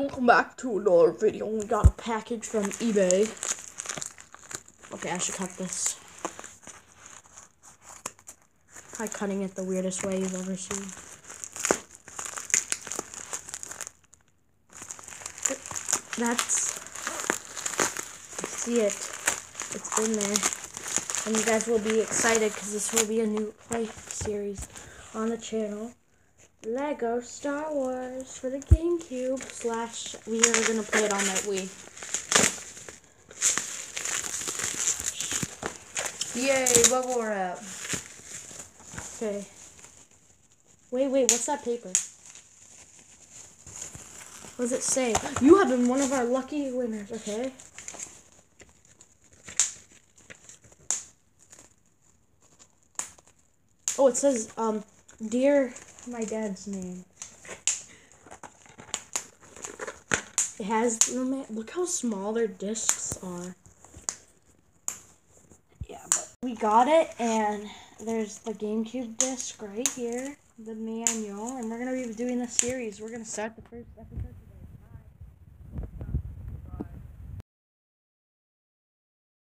Welcome back to another video. We got a package from eBay. Okay, I should cut this. Try cutting it the weirdest way you've ever seen. That's. I see it. It's in there. And you guys will be excited because this will be a new play series on the channel. Lego Star Wars for the GameCube slash we are gonna play it on that Wii. Yay, bubble wrap. Okay. Wait, wait, what's that paper? What does it say? You have been one of our lucky winners, okay? Oh, it says, um, dear my dad's name. It has, look how small their discs are. Yeah, but we got it, and there's the GameCube disc right here, the manual, and we're gonna be doing the series. We're gonna start the first episode.